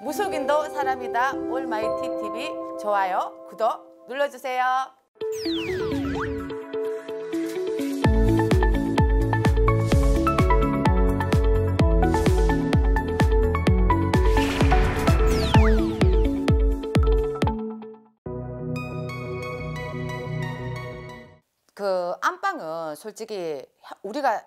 무속인도 사람이다 올마이티 TV 좋아요 구독 눌러주세요. 그 안방은 솔직히 혀- 우리가 하-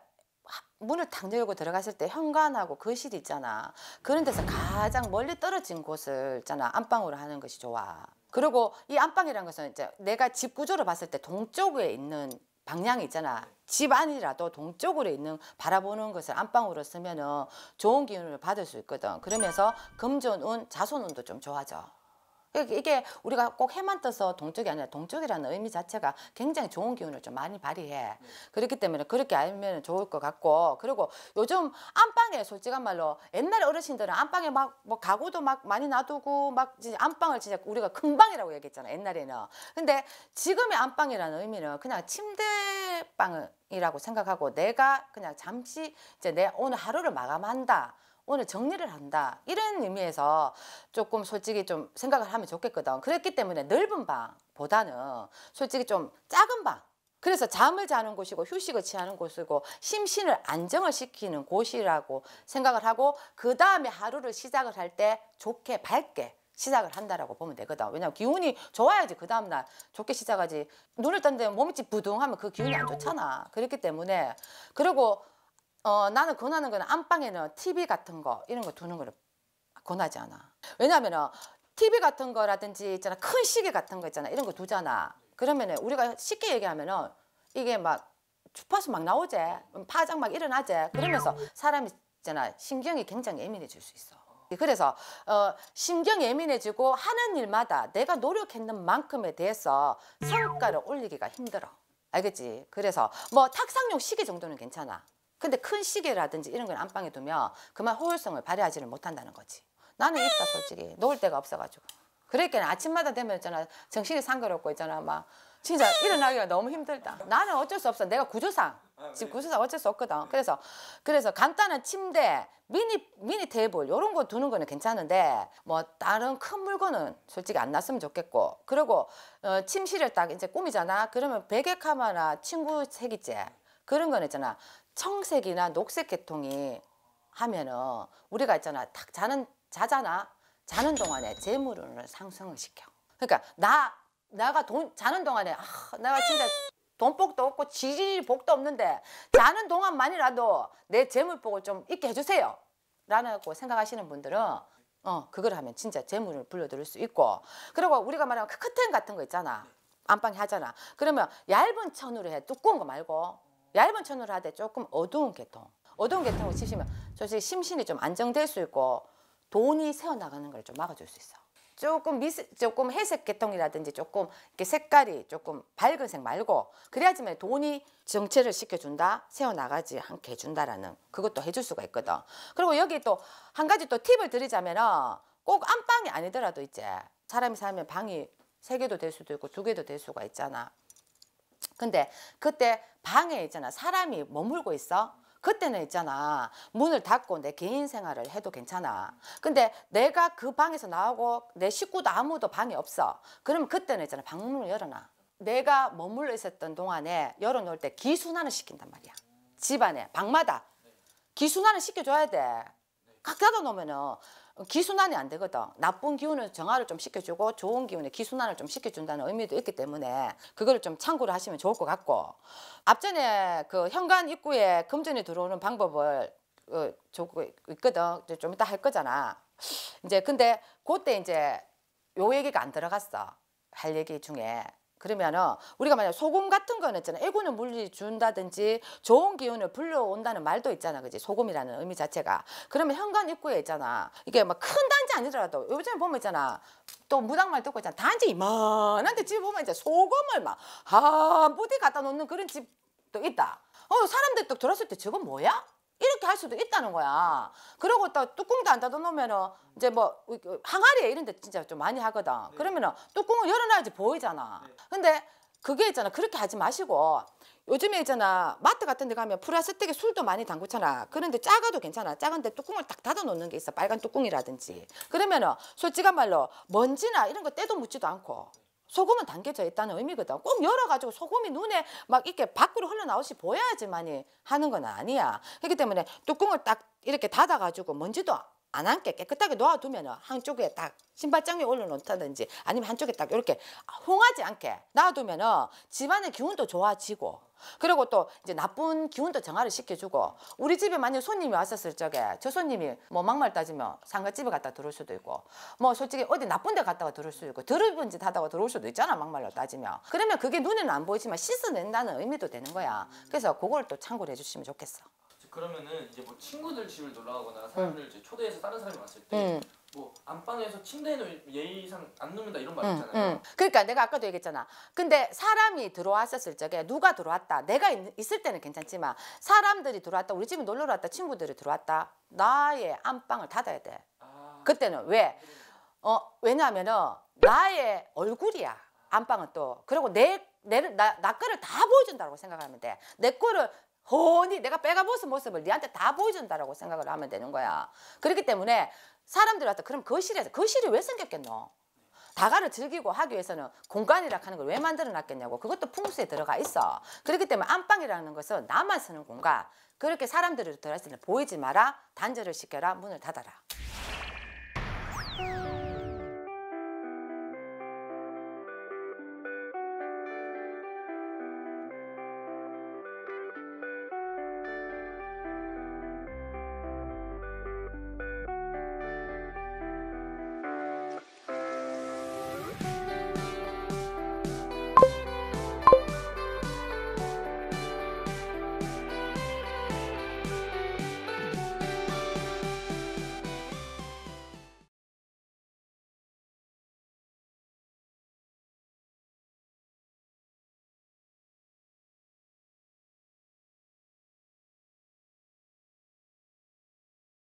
문을 탁 열고 들어갔을 때 현관하고 거실이 있잖아. 그런 데서 가장 멀리 떨어진 곳을 있잖아. 안방으로 하는 것이 좋아. 그리고 이 안방이라는 것은 이제 내가 집 구조를 봤을 때 동쪽에 있는 방향이 있잖아. 집 안이라도 동쪽으로 있는 바라보는 것을 안방으로 쓰면은 좋은 기운을 받을 수 있거든. 그러면서 금전운, 자손운도 좀 좋아져. 이게- 이게 우리가 꼭 해만 떠서 동쪽이 아니라 동쪽이라는 의미 자체가 굉장히 좋은 기운을 좀 많이 발휘해. 그렇기 때문에 그렇게 알면 좋을 것 같고 그리고 요즘 안방에 솔직한 말로 옛날 어르신들은 안방에 막 뭐 가구도 막 많이 놔두고 막 안방을 진짜 우리가 큰 방이라고 얘기했잖아 옛날에는. 근데 지금의 안방이라는 의미는 그냥 침대방이라고 생각하고 내가 그냥 잠시 이제 내 오늘 하루를 마감한다. 오늘 정리를 한다 이런 의미에서 조금 솔직히 좀 생각을 하면 좋겠거든 그랬기 때문에 넓은 방보다는 솔직히 좀 작은 방 그래서 잠을 자는 곳이고 휴식을 취하는 곳이고 심신을 안정을 시키는 곳이라고 생각을 하고 그 다음에 하루를 시작을 할 때 좋게 밝게 시작을 한다라고 보면 되거든. 왜냐면 기운이 좋아야지 그 다음날 좋게 시작하지. 눈을 떴는데 몸이 부둥하면 그 기운이 안 좋잖아. 그렇기 때문에 그리고 어, 나는 권하는 거는 안방에는 TV 같은 거 이런 거 두는 거를 권하지 않아. 왜냐하면은 TV 같은 거라든지 있잖아 큰 시계 같은 거 있잖아 이런 거 두잖아. 그러면은 우리가 쉽게 얘기하면은 이게 막 주파수 막 나오지 파장 막 일어나지 그러면서 사람이 있잖아 신경이 굉장히 예민해질 수 있어. 그래서 어, 신경 예민해지고 하는 일마다 내가 노력했는 만큼에 대해서 성과를 올리기가 힘들어. 알겠지? 그래서 뭐 탁상용 시계 정도는 괜찮아. 근데 큰 시계라든지 이런 걸 안방에 두면 그만 효율성을 발휘하지를 못한다는 거지. 나는 있다 솔직히 놓을 데가 없어가지고. 그러니까 아침마다 되면 있잖아 정신이 상그럽고 있잖아 막 진짜 일어나기가 너무 힘들다. 나는 어쩔 수 없어. 내가 구조상 집 구조상 어쩔 수 없거든. 그래서 그래서 간단한 침대, 미니 미니 테이블 이런 거 두는 거는 괜찮은데 뭐 다른 큰 물건은 솔직히 안 놨으면 좋겠고 그리고 어, 침실을 딱 이제 꾸미잖아. 그러면 베개 카마나 친구 색이지 그런 거는 있잖아 청색이나 녹색 계통이 하면은 우리가 있잖아. 딱 자는 자잖아. 자는 동안에 재물운을 상승을 시켜. 그러니까 나 나가 돈 자는 동안에 아, 내가 진짜 돈복도 없고 지리 복도 없는데 자는 동안만이라도 내 재물복을 좀 있게 해주세요. 라고 생각하시는 분들은 어 그걸 하면 진짜 재물을 불러들일 수 있고. 그리고 우리가 말하는 그 커튼 같은 거 있잖아. 안방에 하잖아. 그러면 얇은 천으로 해. 두꺼운 거 말고 얇은 천으로 하되 조금 어두운 계통 어두운 계통을 치시면 솔직히 심신이 좀 안정될 수 있고 돈이 새어나가는 걸 좀 막아줄 수 있어. 조금 미스, 조금 회색 계통이라든지 조금 이렇게 색깔이 조금 밝은 색 말고 그래야지만 돈이 정체를 시켜준다, 새어나가지 않게 해준다라는 그것도 해줄 수가 있거든. 그리고 여기 또 한 가지 또 팁을 드리자면은 꼭 안방이 아니더라도 이제 사람이 살면 방이 세 개도 될 수도 있고 두 개도 될 수가 있잖아. 근데 그때 방에 있잖아. 사람이 머물고 있어. 그때는 있잖아. 문을 닫고 내 개인 생활을 해도 괜찮아. 근데 내가 그 방에서 나오고 내 식구도 아무도 방에 없어. 그러면 그때는 있잖아. 방문을 열어놔. 내가 머물러 있었던 동안에 열어놓을 때 기순환을 시킨단 말이야. 집안에 방마다. 기순환을 시켜줘야 돼. 각 닫아놓으면은 기순환이 안 되거든. 나쁜 기운은 정화를 좀 시켜주고 좋은 기운에 기순환을 좀 시켜준다는 의미도 있기 때문에 그거를 좀 참고를 하시면 좋을 것 같고 앞전에 그 현관 입구에 금전이 들어오는 방법을 어, 주고 있거든. 좀 이따 할 거잖아. 이제 근데 그때 이제 요 얘기가 안 들어갔어. 할 얘기 중에. 그러면은 우리가 만약 소금 같은 거는 있잖아. 애구는 물리 준다든지 좋은 기운을 불러온다는 말도 있잖아. 그지? 소금이라는 의미 자체가. 그러면 현관 입구에 있잖아. 이게 막 큰 단지 아니더라도 요즘에 보면 있잖아. 또 무당말 듣고 있잖아. 단지 이만한데 집에 보면 이제 소금을 막 한 부디 갖다 놓는 그런 집도 있다. 어, 사람들 또 들었을 때 저건 뭐야? 이렇게 할 수도 있다는 거야. 그리고 또 뚜껑도 안 닫아놓으면은 이제 뭐 항아리에 이런 데 진짜 좀 많이 하거든. 그러면은 뚜껑을 열어놔야지 보이잖아. 근데 그게 있잖아. 그렇게 하지 마시고 요즘에 있잖아. 마트 같은 데 가면 플라스틱에 술도 많이 담그잖아. 그런데 작아도 괜찮아. 작은데 뚜껑을 딱 닫아 놓는 게 있어. 빨간 뚜껑이라든지. 그러면은 솔직한 말로 먼지나 이런 거 때도 묻지도 않고 소금은 담겨져 있다는 의미거든. 꼭 열어가지고 소금이 눈에 막 이렇게 밖으로 흘러나오시 보여야지만이 하는 건 아니야. 그렇기 때문에 뚜껑을 딱 이렇게 닫아가지고 먼지도 안 앉게. 깨끗하게 놓아두면 한쪽에 딱 신발장 위에 올려놓다든지 아니면 한쪽에 딱 이렇게 홍하지 않게 놔두면 집안의 기운도 좋아지고 그리고 또 이제 나쁜 기운도 정화를 시켜주고 우리 집에 만약 손님이 왔었을 적에 저 손님이 뭐 막말 따지면 상가집에 갔다 들어올 수도 있고 뭐 솔직히 어디 나쁜 데 갔다가 들어올 수도 있고 더러운 짓 하다가 들어올 수도 있잖아 막말로 따지면. 그러면 그게 눈에는 안 보이지만 씻어낸다는 의미도 되는 거야. 그래서 그걸 또 참고를 해주시면 좋겠어 그러면은 이제 뭐 친구들 집을 놀러 가거나 사람들 이제 초대해서 다른 사람이 왔을 때 응. 뭐 안방에서 침대에 놓 예의상 안 눕는다 이런 말 응, 있잖아요. 응. 그러니까 내가 아까도 얘기했잖아. 근데 사람이 들어왔었을 적에 누가 들어왔다. 내가 있, 있을 때는 괜찮지만 사람들이 들어왔다. 우리 집에 놀러 왔다. 친구들이 들어왔다. 나의 안방을 닫아야 돼. 아, 그때는 왜? 어 왜냐하면은 나의 얼굴이야. 안방은 또 그리고 내 내를 나, 나 거를 다 보여준다고 생각하면 돼. 내 거를 훤히 내가 빼가 벗은 모습을 니한테 다 보여준다라고 생각을 하면 되는 거야. 그렇기 때문에 사람들이 왔다. 그럼 거실에서 거실이 왜 생겼겠노? 다가를 즐기고 하기 위해서는 공간이라 하는 걸 왜 만들어 놨겠냐고. 그것도 풍수에 들어가 있어. 그렇기 때문에 안방이라는 것은 나만 쓰는 공간. 그렇게 사람들이 들어왔을 때 보이지 마라. 단절을 시켜라. 문을 닫아라.